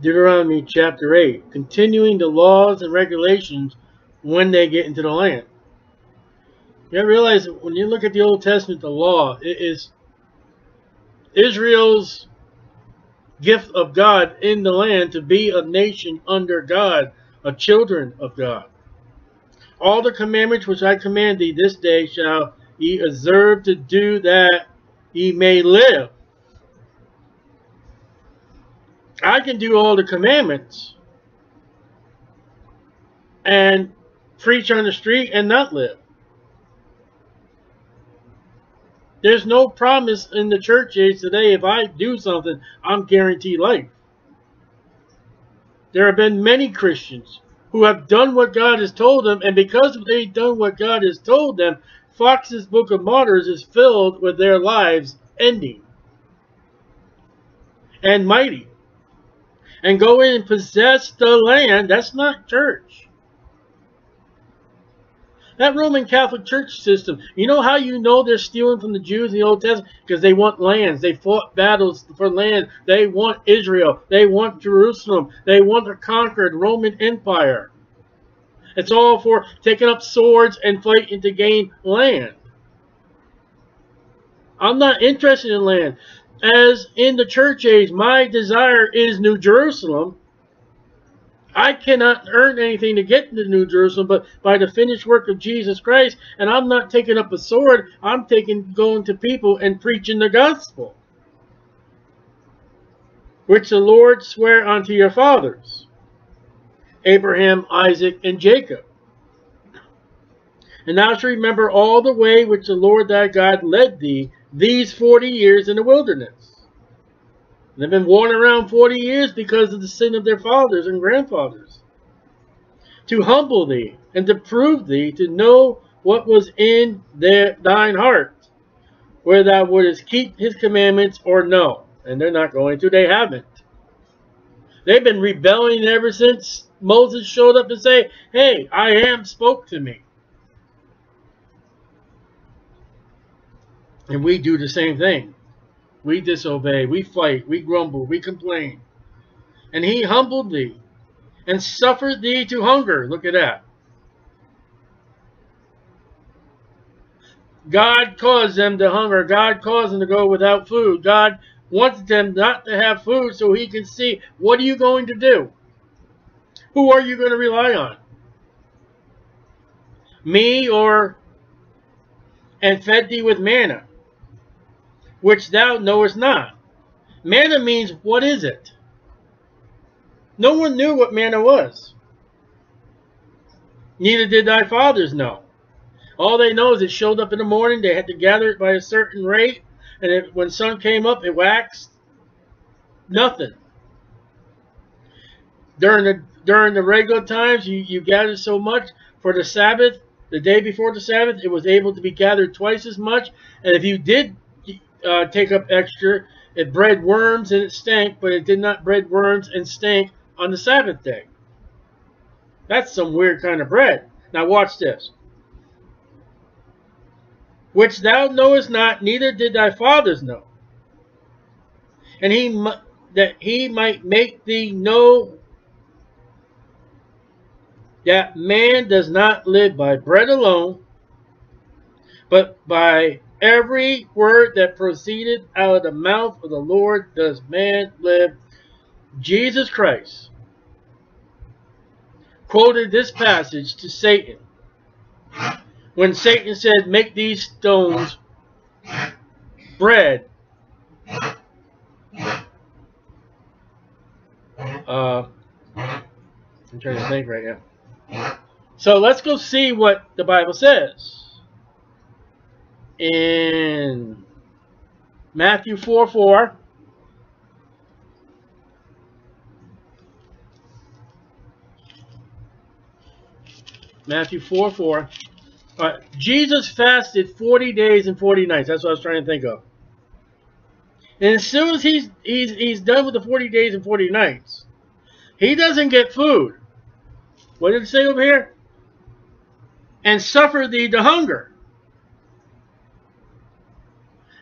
Deuteronomy chapter 8, continuing the laws and regulations when they get into the land. You realize when you look at the Old Testament, the law it is Israel's gift of God in the land to be a nation under God, a children of God. All the commandments which I command thee this day shall ye observe to do that ye may live. I can do all the commandments and preach on the street and not live. There's no promise in the church age today if I do something, I'm guaranteed life. There have been many Christians who have done what God has told them, and because they've done what God has told them, Fox's Book of Martyrs is filled with their lives ending. And mighty. And go in and possess the land. That's not church. That Roman Catholic Church system, you know how you know they're stealing from the Jews in the Old Testament? Because they want lands. They fought battles for land. They want Israel. They want Jerusalem. They want the conquered Roman Empire. It's all for taking up swords and fighting to gain land. I'm not interested in land. As in the church age, my desire is New Jerusalem I cannot earn anything to get to New Jerusalem, but by the finished work of Jesus Christ. And I'm not taking up a sword. I'm taking going to people and preaching the gospel, which the Lord sware unto your fathers, Abraham, Isaac, and Jacob. And thou shalt remember all the way which the Lord thy God led thee these forty years in the wilderness They've been wandering around 40 years because of the sin of their fathers and grandfathers. To humble thee and to prove thee to know what was in their, thine heart, whether thou wouldst keep his commandments or no. And they're not going to. They haven't. They've been rebelling ever since Moses showed up and say, Hey, I am spoke to me. And we do the same thing. We disobey, we fight, we grumble, we complain. And he humbled thee and suffered thee to hunger. Look at that. God caused them to hunger. God caused them to go without food. God wants them not to have food so he can see what are you going to do? Who are you going to rely on? Me or and fed thee with manna which thou knowest not. Manna means, what is it? No one knew what manna was. Neither did thy fathers know. All they know is it showed up in the morning. They had to gather it by a certain rate. And it, when sun came up, it waxed. Nothing. During the during the regular times, you, you gathered so much. For the Sabbath, the day before the Sabbath, it was able to be gathered twice as much. And if you did uh, take up extra. It bred worms and it stank, but it did not breed worms and stank on the Sabbath day. That's some weird kind of bread. Now watch this. Which thou knowest not, neither did thy fathers know. And he that he might make thee know that man does not live by bread alone, but by every word that proceeded out of the mouth of the Lord does man live. Jesus Christ quoted this passage to Satan when Satan said, Make these stones bread. Uh, I'm trying to think right now. So let's go see what the Bible says in Matthew 4 4. Matthew 4 4. All right, Jesus fasted 40 days and 40 nights. That's what I was trying to think of. And as soon as he's, he's, he's done with the 40 days and 40 nights, he doesn't get food. What did it say over here? And suffer thee to hunger.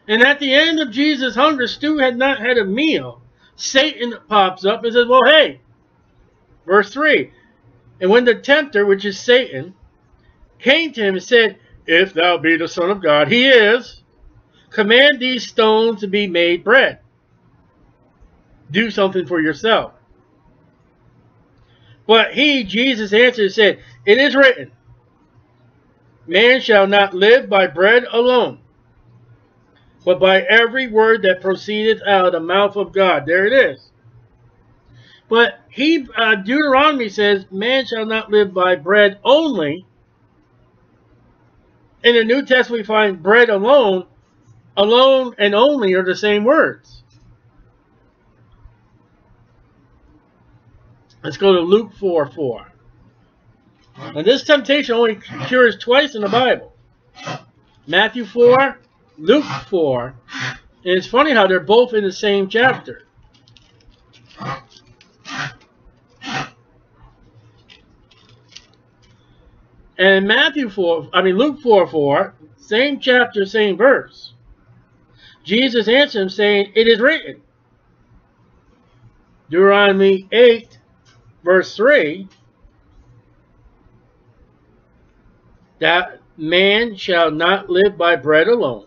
And at the end of Jesus' hunger, Stu had not had a meal, Satan pops up and says, well, hey, verse 3, and when the tempter, which is Satan, came to him and said, If thou be the Son of God, he is, command these stones to be made bread. Do something for yourself. But he, Jesus, answered and said, It is written, Man shall not live by bread alone, but by every word that proceedeth out of the mouth of God. There it is. But he, uh, Deuteronomy says, man shall not live by bread only. In the New Testament, we find bread alone. Alone and only are the same words. Let's go to Luke 4 4. And this temptation only occurs twice in the Bible. Matthew 4, Luke 4. And it's funny how they're both in the same chapter. And Matthew 4, I mean Luke 4 4, same chapter, same verse. Jesus answered him saying, It is written. Deuteronomy 8, verse 3, that man shall not live by bread alone,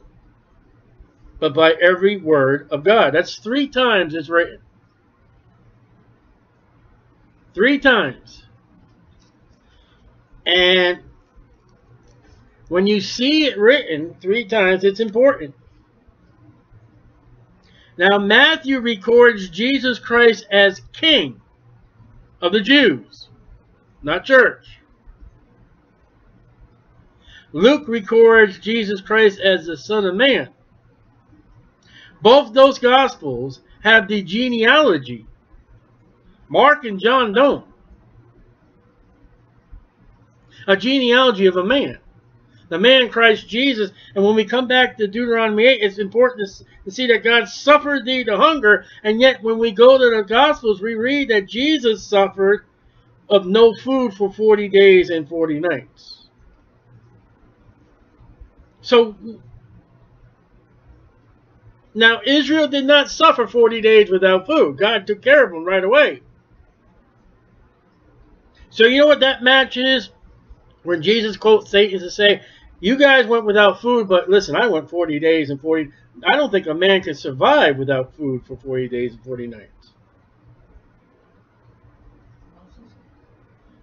but by every word of God. That's three times it's written. Three times. And when you see it written three times, it's important. Now, Matthew records Jesus Christ as king of the Jews, not church. Luke records Jesus Christ as the Son of Man. Both those Gospels have the genealogy. Mark and John don't. A genealogy of a man. The man Christ Jesus. And when we come back to Deuteronomy 8, it's important to, to see that God suffered thee to hunger. And yet when we go to the Gospels, we read that Jesus suffered of no food for 40 days and 40 nights. So now Israel did not suffer 40 days without food. God took care of them right away. So you know what that match is? When Jesus quotes Satan to say, you guys went without food, but listen, I went 40 days and 40... I don't think a man can survive without food for 40 days and 40 nights.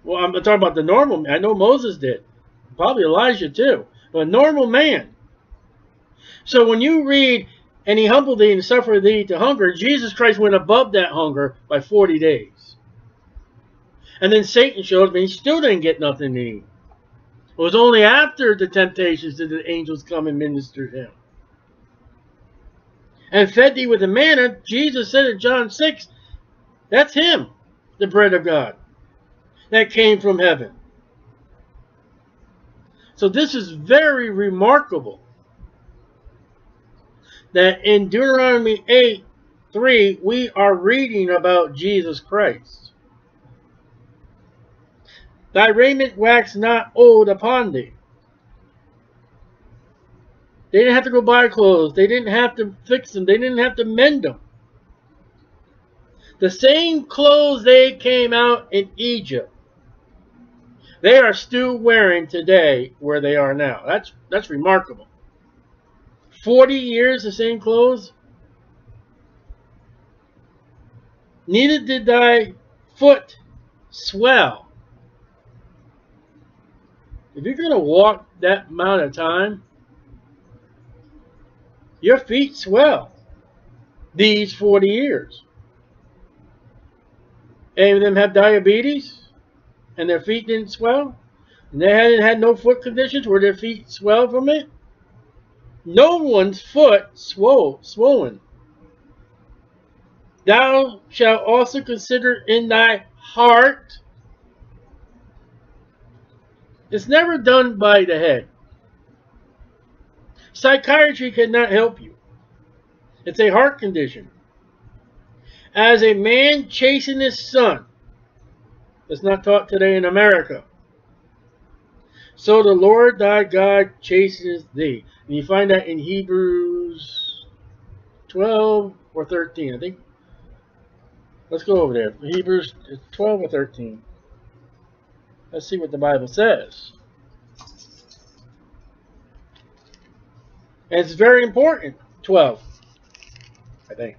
Well, I'm talking about the normal man. I know Moses did. Probably Elijah too. But a normal man. So when you read, and he humbled thee and suffered thee to hunger, Jesus Christ went above that hunger by 40 days. And then Satan showed me he still didn't get nothing to eat. It was only after the temptations did the angels come and minister to him. And fed thee with the manna, Jesus said in John 6, that's him, the bread of God, that came from heaven. So this is very remarkable that in Deuteronomy 8, 3, we are reading about Jesus Christ. Thy raiment wax not old upon thee. They didn't have to go buy clothes. They didn't have to fix them. They didn't have to mend them. The same clothes they came out in Egypt, they are still wearing today where they are now. That's, that's remarkable. 40 years the same clothes. Neither did thy foot swell if you're going to walk that amount of time, your feet swell these 40 years. Any of them have diabetes and their feet didn't swell? And they hadn't had no foot conditions where their feet swell from it? No one's foot swole, swollen. Thou shalt also consider in thy heart it's never done by the head. Psychiatry cannot help you. It's a heart condition. As a man chasing his son, that's not taught today in America. So the Lord thy God chases thee. And you find that in Hebrews 12 or 13, I think. Let's go over there. Hebrews 12 or 13. Let's see what the Bible says. And it's very important. 12, I think.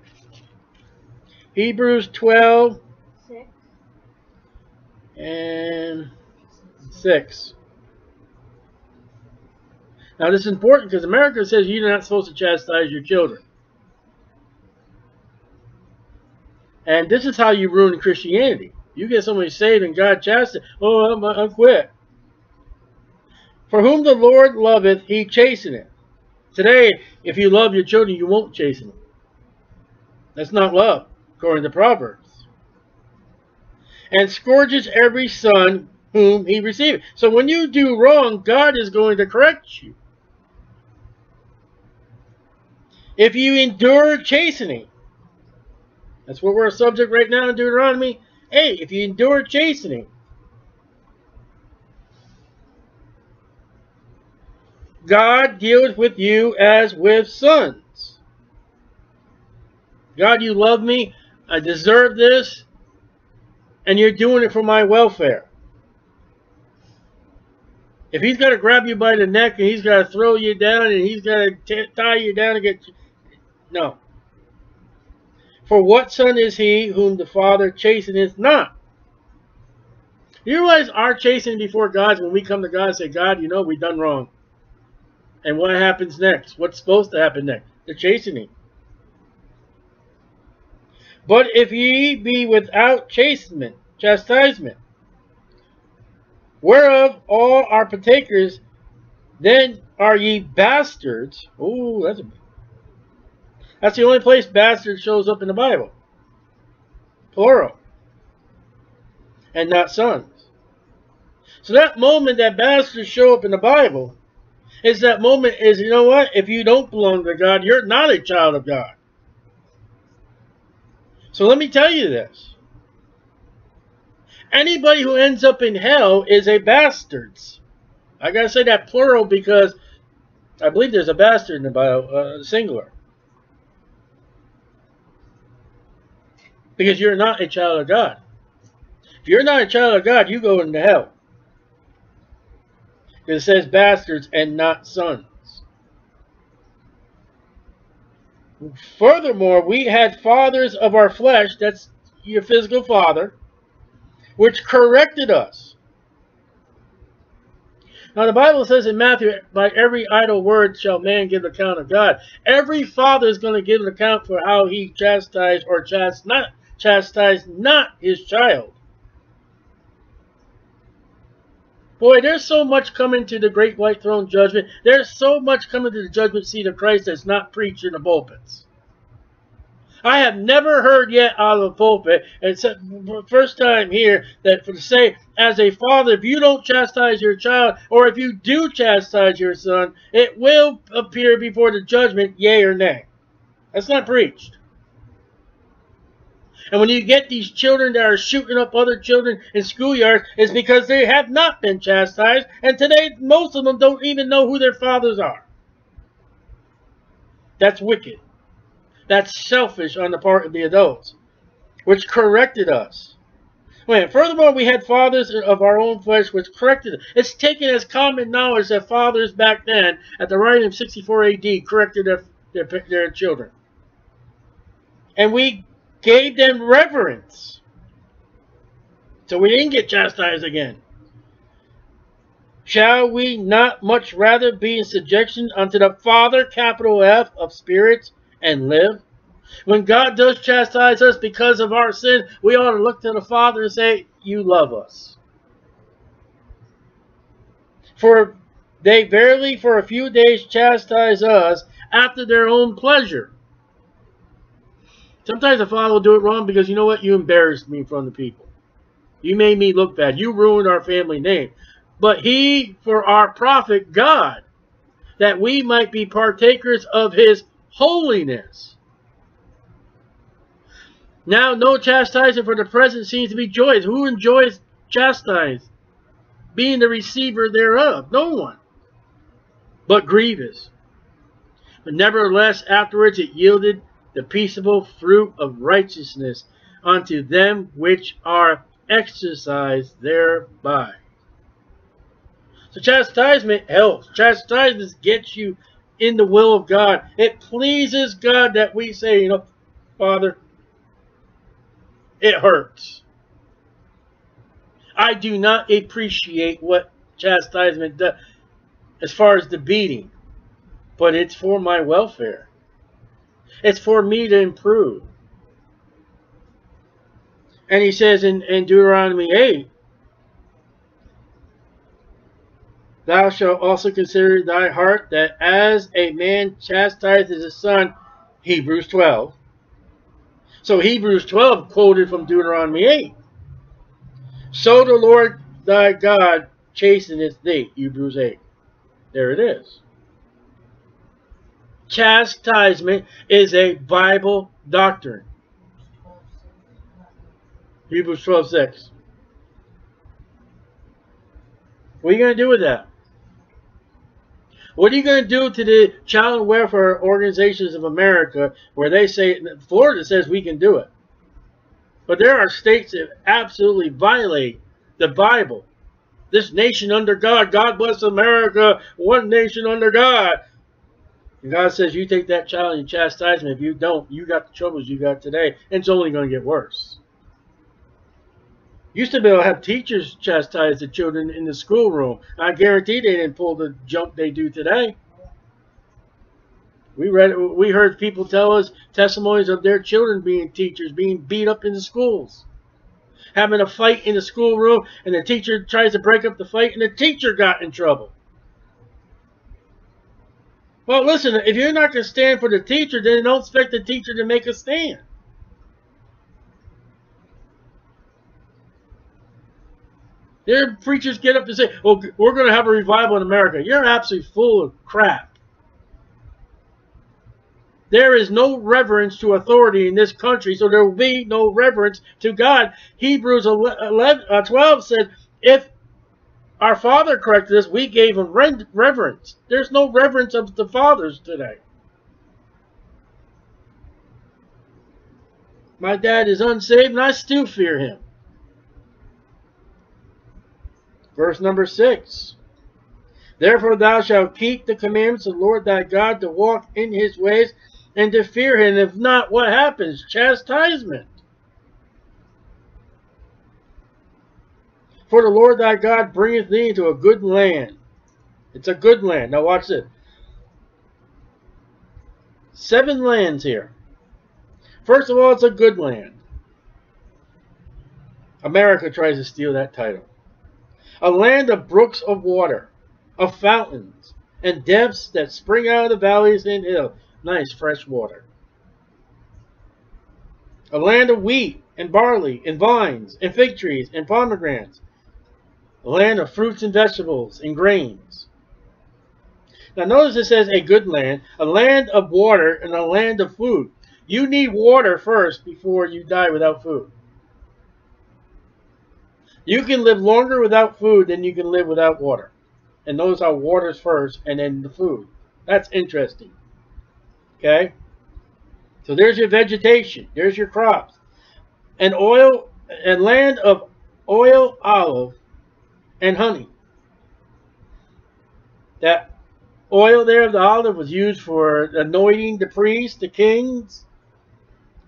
Hebrews 12 Six. and 6. Now this is important because America says you're not supposed to chastise your children. And this is how you ruin Christianity. You get somebody saved and God chastises. Oh, I'm, I'm quit. For whom the Lord loveth, he chasteneth. Today, if you love your children, you won't chasten them. That's not love, according to Proverbs. And scourges every son whom he receiveth. So when you do wrong, God is going to correct you. If you endure chastening, that's what we're a subject right now in Deuteronomy. Hey, if you endure chastening, God deals with you as with sons. God, you love me. I deserve this. And you're doing it for my welfare. If he's got to grab you by the neck and he's got to throw you down and he's got to tie you down and get you. No. For what son is he whom the Father chasteneth not? You realize our chastening before God when we come to God and say, God, you know, we've done wrong. And what happens next? What's supposed to happen next? The chastening. But if ye be without chastisement, chastisement, whereof all are partakers, then are ye bastards. Oh, that's a, that's the only place bastard shows up in the Bible. Plural. And not sons. So that moment that bastards show up in the Bible is that moment is, you know what? If you don't belong to God, you're not a child of God. So let me tell you this. Anybody who ends up in hell is a bastards. I gotta say that plural because I believe there's a bastard in the Bible, uh, singular. Because you're not a child of God. If you're not a child of God, you go into hell. It says bastards and not sons. Furthermore, we had fathers of our flesh, that's your physical father, which corrected us. Now the Bible says in Matthew, by every idle word shall man give account of God. Every father is going to give an account for how he chastised or chast not, chastised not his child. Boy, there's so much coming to the great white throne judgment. There's so much coming to the judgment seat of Christ that's not preached in the pulpits. I have never heard yet out of the pulpit, except first time here, that for say, as a father, if you don't chastise your child, or if you do chastise your son, it will appear before the judgment, yea or nay. That's not preached. And when you get these children that are shooting up other children in schoolyards, it's because they have not been chastised. And today, most of them don't even know who their fathers are. That's wicked. That's selfish on the part of the adults, which corrected us. Wait, furthermore, we had fathers of our own flesh which corrected us. It's taken as common knowledge that fathers back then, at the writing of 64 AD, corrected their, their, their children. And we gave them reverence. So we didn't get chastised again. Shall we not much rather be in subjection unto the Father, capital F, of spirits, and live? When God does chastise us because of our sin, we ought to look to the Father and say, You love us. For they verily for a few days chastise us after their own pleasure. Sometimes the father will do it wrong because you know what? You embarrassed me in front of the people. You made me look bad. You ruined our family name. But he, for our profit, God, that we might be partakers of his holiness. Now, no chastisement for the present seems to be joyous. Who enjoys chastised? Being the receiver thereof. No one. But grievous. But nevertheless, afterwards it yielded the peaceable fruit of righteousness unto them which are exercised thereby. So chastisement helps. Chastisement gets you in the will of God. It pleases God that we say, you know, Father, it hurts. I do not appreciate what chastisement does as far as the beating, but it's for my welfare. It's for me to improve. And he says in, in Deuteronomy 8, Thou shalt also consider thy heart that as a man chastises his son, Hebrews 12. So Hebrews 12 quoted from Deuteronomy 8. So the Lord thy God chasteneth thee, Hebrews 8. There it is. Chastisement is a Bible doctrine. Hebrews 12, 6. What are you going to do with that? What are you going to do to the child welfare organizations of America where they say, Florida says we can do it. But there are states that absolutely violate the Bible. This nation under God, God bless America, one nation under God. And God says, you take that child and chastise chastisement. If you don't, you got the troubles you got today. And it's only going to get worse. Used to be able to have teachers chastise the children in the schoolroom. I guarantee they didn't pull the junk they do today. We read, we heard people tell us testimonies of their children being teachers, being beat up in the schools, having a fight in the schoolroom, and the teacher tries to break up the fight, and the teacher got in trouble. Well, listen, if you're not going to stand for the teacher, then don't expect the teacher to make a stand. Their preachers get up and say, well, we're going to have a revival in America. You're absolutely full of crap. There is no reverence to authority in this country, so there will be no reverence to God. Hebrews 11, uh, 12 said, if our father corrected us, we gave him reverence. There's no reverence of the fathers today. My dad is unsaved, and I still fear him. Verse number 6. Therefore thou shalt keep the commandments of the Lord thy God to walk in his ways and to fear him. If not, what happens? Chastisement. For the Lord thy God bringeth thee into a good land. It's a good land. Now watch this. Seven lands here. First of all, it's a good land. America tries to steal that title a land of brooks of water, of fountains, and depths that spring out of the valleys and hills. Nice fresh water. A land of wheat and barley and vines and fig trees and pomegranates. A land of fruits and vegetables and grains. Now notice it says a good land, a land of water and a land of food. You need water first before you die without food. You can live longer without food than you can live without water. And those are waters first and then the food. That's interesting. Okay? So there's your vegetation. There's your crops. And oil and land of oil, olive, and honey. That oil there of the olive was used for anointing the priests, the kings.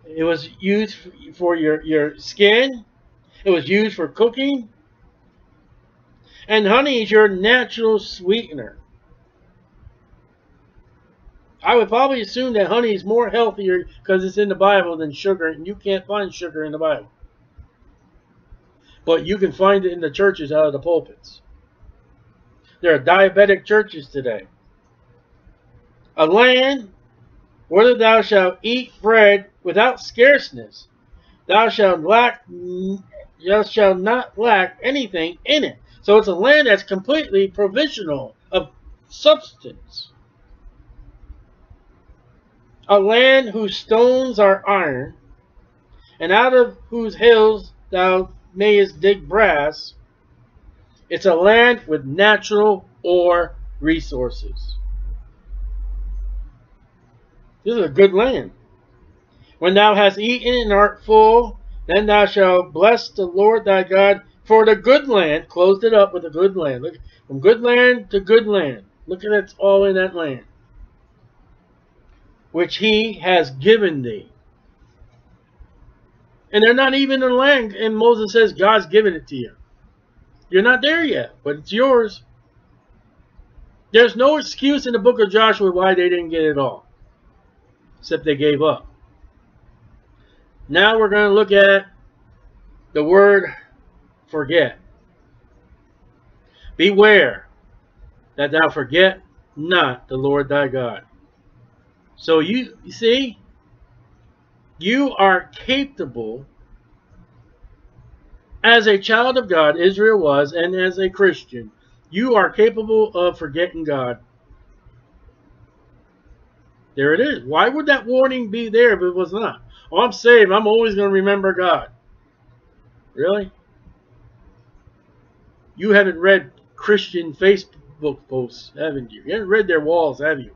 It was used for your, your skin. It was used for cooking. And honey is your natural sweetener. I would probably assume that honey is more healthier because it's in the Bible than sugar, and you can't find sugar in the Bible. But you can find it in the churches out of the pulpits. There are diabetic churches today. A land whether thou shalt eat bread without scarceness, thou shalt lack thou shalt not lack anything in it. So it's a land that's completely provisional of substance. A land whose stones are iron, and out of whose hills thou mayest dig brass. It's a land with natural ore resources. This is a good land. When thou hast eaten and art full, Then thou shalt bless the Lord thy God for the good land. Closed it up with a good land. Look, from good land to good land. Look at it's all in that land. Which he has given thee. And they're not even in the land. And Moses says, God's given it to you. You're not there yet, but it's yours. There's no excuse in the book of Joshua why they didn't get it all. Except they gave up. Now we're going to look at the word forget. Beware that thou forget not the Lord thy God. So you, you see, you are capable as a child of God, Israel was, and as a Christian, you are capable of forgetting God. There it is. Why would that warning be there if it was not? Oh, I'm saved. I'm always going to remember God. Really? You haven't read Christian Facebook posts, haven't you? You haven't read their walls, have you?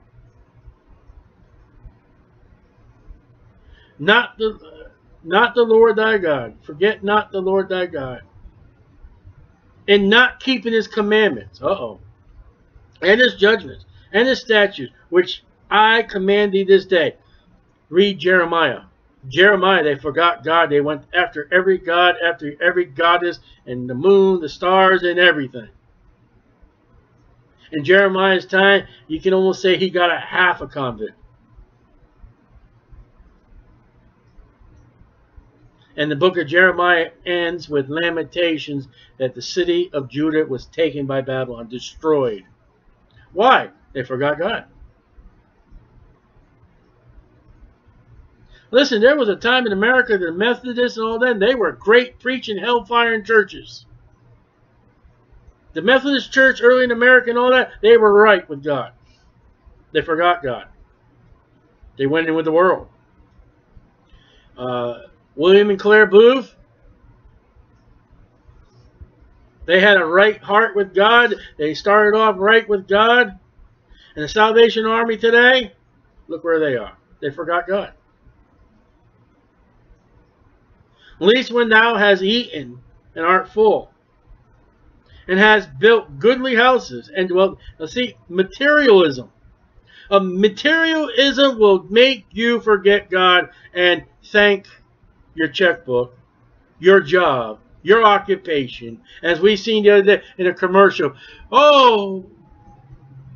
Not the not the Lord thy God. Forget not the Lord thy God. And not keeping his commandments. Uh-oh. And his judgments. And his statutes. Which I command thee this day. Read Jeremiah. Jeremiah, they forgot God. They went after every god, after every goddess, and the moon, the stars, and everything. In Jeremiah's time, you can almost say he got a half a convent. And the book of Jeremiah ends with lamentations that the city of Judah was taken by Babylon, destroyed. Why? They forgot God. Listen, there was a time in America the Methodists and all that, they were great preaching hellfire in churches. The Methodist Church early in America and all that, they were right with God. They forgot God. They went in with the world. Uh, William and Claire Booth, they had a right heart with God. They started off right with God. And the Salvation Army today, look where they are. They forgot God. At least when thou hast eaten and art full, and has built goodly houses and dwelt. Now see, materialism. A materialism will make you forget God and thank your checkbook, your job, your occupation. As we seen the other day in a commercial. Oh,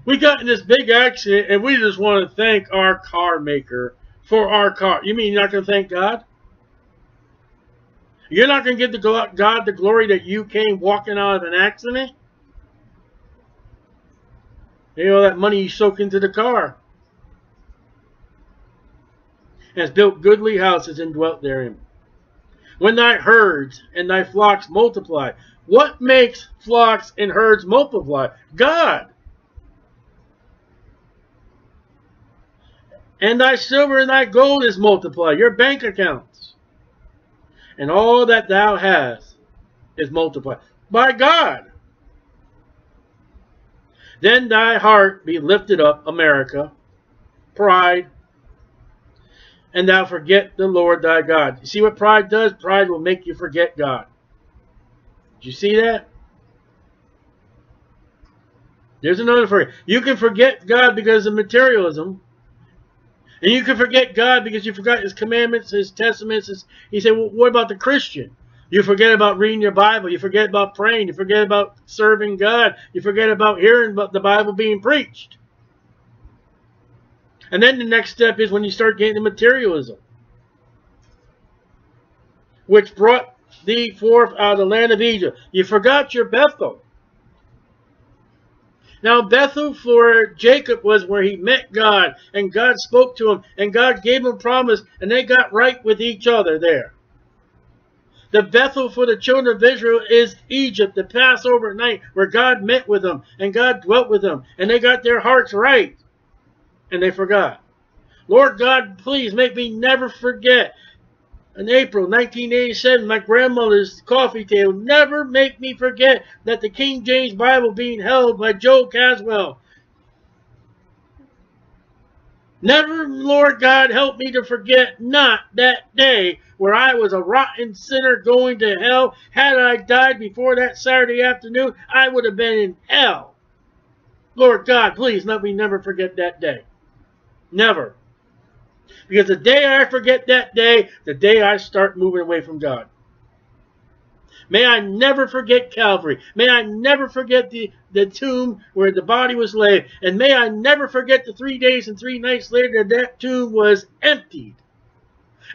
we got in this big accident and we just want to thank our car maker for our car. You mean you're not going to thank God? You're not going to give the God the glory that you came walking out of an accident? You know, that money you soak into the car. Has built goodly houses and dwelt therein when thy herds and thy flocks multiply. What makes flocks and herds multiply? God. And thy silver and thy gold is multiplied, your bank accounts. And all that thou hast is multiplied by God. Then thy heart be lifted up, America, pride, and thou forget the Lord thy God. You see what pride does? Pride will make you forget God. Did you see that? There's another for you. You can forget God because of materialism. And you can forget God because you forgot his commandments, his testaments. His, he said, well, what about the Christian? You forget about reading your Bible. You forget about praying. You forget about serving God. You forget about hearing about the Bible being preached. And then the next step is when you start getting the materialism, which brought thee forth out of the land of Egypt. You forgot your Bethel. Now, Bethel for Jacob was where he met God, and God spoke to him, and God gave him promise, and they got right with each other there. The Bethel for the children of Israel is Egypt, the Passover night, where God met with them, and God dwelt with them, and they got their hearts right and they forgot. Lord God, please make me never forget. In April 1987, my grandmother's coffee table. Never make me forget that the King James Bible being held by Joe Caswell. Never, Lord God, help me to forget not that day where I was a rotten sinner going to hell. Had I died before that Saturday afternoon, I would have been in hell. Lord God, please let me never forget that day. Never. Because the day I forget that day, the day I start moving away from God. May I never forget Calvary. May I never forget the, the tomb where the body was laid. And may I never forget the three days and three nights later that that tomb was emptied.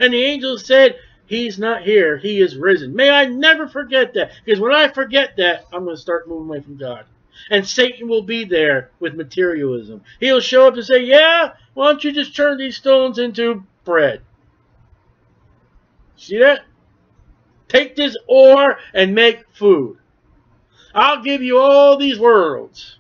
And the angel said, He's not here. He is risen. May I never forget that. Because when I forget that, I'm going to start moving away from God. And Satan will be there with materialism. He'll show up and say, Yeah, why don't you just turn these stones into bread? See that? Take this ore and make food. I'll give you all these worlds.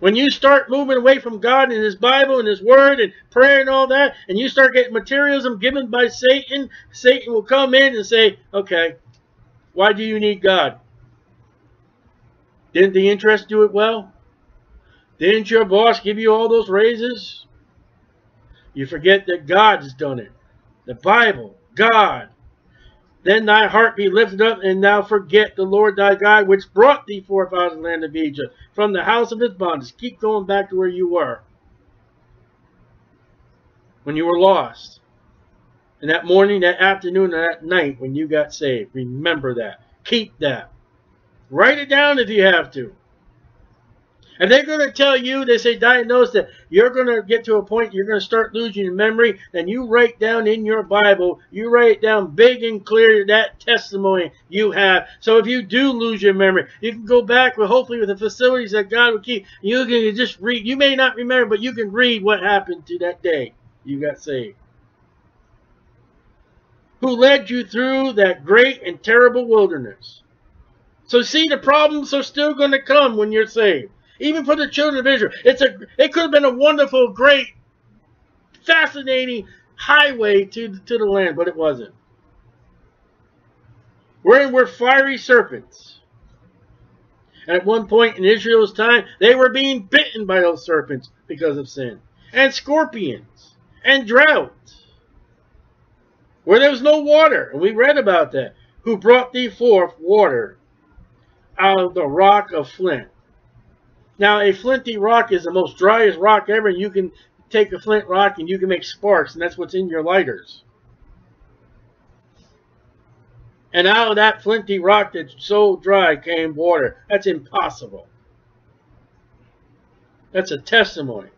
When you start moving away from God and His Bible and His Word and prayer and all that, and you start getting materialism given by Satan, Satan will come in and say, okay, why do you need God? Didn't the interest do it well? Didn't your boss give you all those raises? You forget that God's done it. The Bible, God. Then thy heart be lifted up, and thou forget the Lord thy God, which brought thee forth out of the land of Egypt, from the house of his bondage. Keep going back to where you were. When you were lost. And that morning, that afternoon, that night when you got saved. Remember that. Keep that. Write it down if you have to. And they're going to tell you, they say diagnose that you're going to get to a point you're going to start losing your memory. And you write down in your Bible, you write down big and clear that testimony you have. So if you do lose your memory, you can go back with hopefully with the facilities that God will keep. You can just read. You may not remember, but you can read what happened to that day you got saved. Who led you through that great and terrible wilderness. So see, the problems are still going to come when you're saved. Even for the children of Israel. It's a it could have been a wonderful, great, fascinating highway to, to the land, but it wasn't. Wherein were fiery serpents. At one point in Israel's time, they were being bitten by those serpents because of sin. And scorpions. And drought. Where there was no water. And we read about that. Who brought thee forth water out of the rock of flint. Now, a flinty rock is the most driest rock ever. and You can take a flint rock and you can make sparks, and that's what's in your lighters. And out of that flinty rock that's so dry came water. That's impossible. That's a testimony.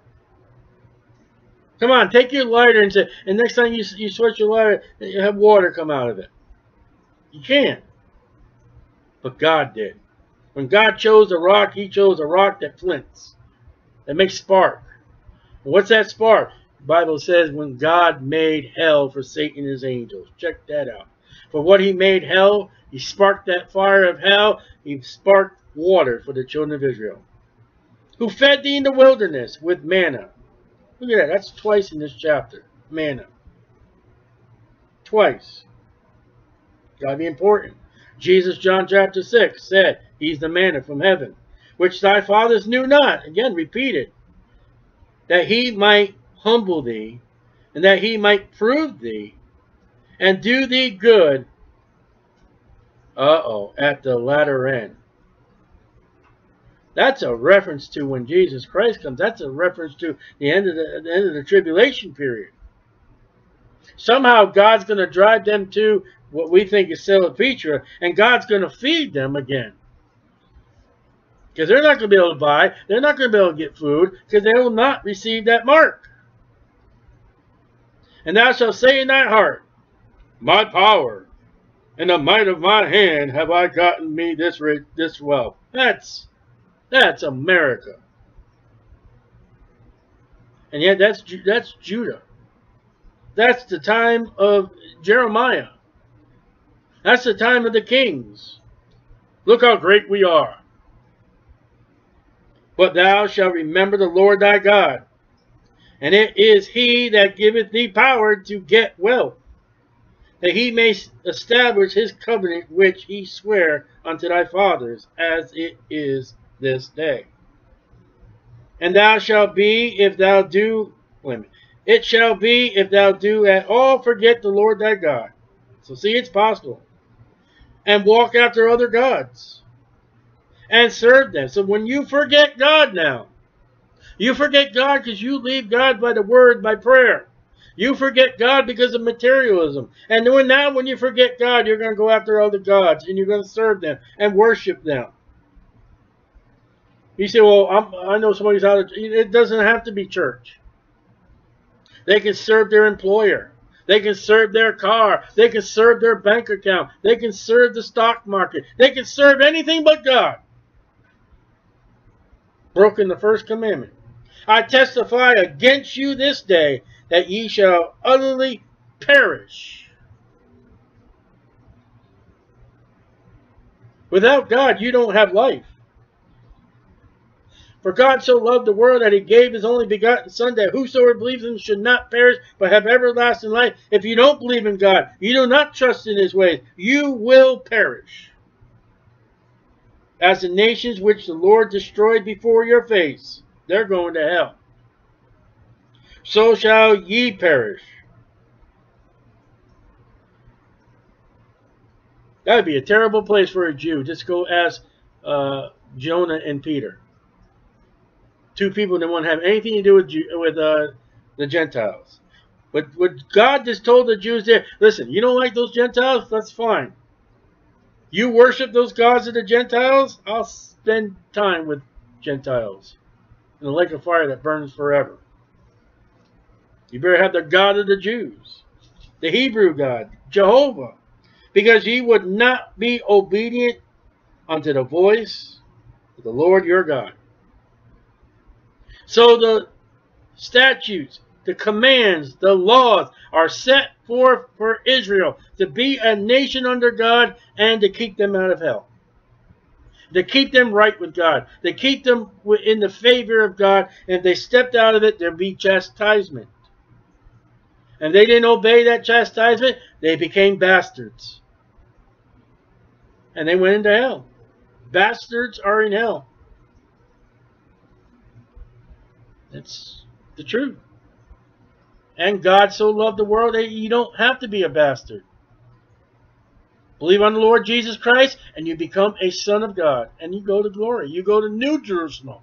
Come on, take your lighter and say, and next time you, you switch your lighter, you have water come out of it. You can't. But God did. When God chose a rock, he chose a rock that flints, that makes spark. What's that spark? The Bible says when God made hell for Satan and his angels. Check that out. For what he made hell, he sparked that fire of hell. He sparked water for the children of Israel. Who fed thee in the wilderness with manna. Look at that. That's twice in this chapter. Manna. Twice. Gotta be important. Jesus, John chapter 6, said, He's the manna from heaven, which thy fathers knew not. Again, repeated. That he might humble thee, and that he might prove thee, and do thee good. Uh-oh, at the latter end. That's a reference to when Jesus Christ comes. That's a reference to the end of the, the end of the tribulation period. Somehow God's going to drive them to what we think is Sela Petra, and God's going to feed them again. Because they're not going to be able to buy. They're not going to be able to get food because they will not receive that mark. And thou shalt say in thy heart, My power and the might of my hand have I gotten me this this wealth. That's that's America. And yet that's that's Judah. That's the time of Jeremiah. That's the time of the kings. Look how great we are. But thou shalt remember the Lord thy God, and it is he that giveth thee power to get wealth, that he may establish his covenant which he sware unto thy fathers, as it is this day. And thou shalt be, if thou do, wait it shall be, if thou do at all forget the Lord thy God. So see, it's possible. And walk after other gods. And serve them. So when you forget God now, you forget God because you leave God by the word, by prayer. You forget God because of materialism. And now when you forget God, you're going to go after other gods and you're going to serve them and worship them. You say, well, I'm, i know somebody's out of, it doesn't have to be church. They can serve their employer. They can serve their car. They can serve their bank account. They can serve the stock market. They can serve anything but God. Broken the first commandment. I testify against you this day that ye shall utterly perish. Without God, you don't have life. For God so loved the world that he gave his only begotten Son, that whosoever believes in him should not perish, but have everlasting life. If you don't believe in God, you do not trust in his ways, you will perish. As the nations which the Lord destroyed before your face, they're going to hell. So shall ye perish. That would be a terrible place for a Jew. Just go ask uh, Jonah and Peter two people that want to have anything to do with with uh, the Gentiles. But what God just told the Jews there, listen, you don't like those Gentiles? That's fine. You worship those gods of the Gentiles? I'll spend time with Gentiles in the lake of fire that burns forever. You better have the God of the Jews, the Hebrew God, Jehovah, because ye would not be obedient unto the voice of the Lord your God. So the statutes, the commands, the laws are set forth for Israel to be a nation under God and to keep them out of hell. To keep them right with God. To keep them in the favor of God. And if they stepped out of it, there'd be chastisement. And they didn't obey that chastisement, they became bastards. And they went into hell. Bastards are in hell. It's the truth. And God so loved the world that you don't have to be a bastard. Believe on the Lord Jesus Christ and you become a son of God. And you go to glory. You go to New Jerusalem.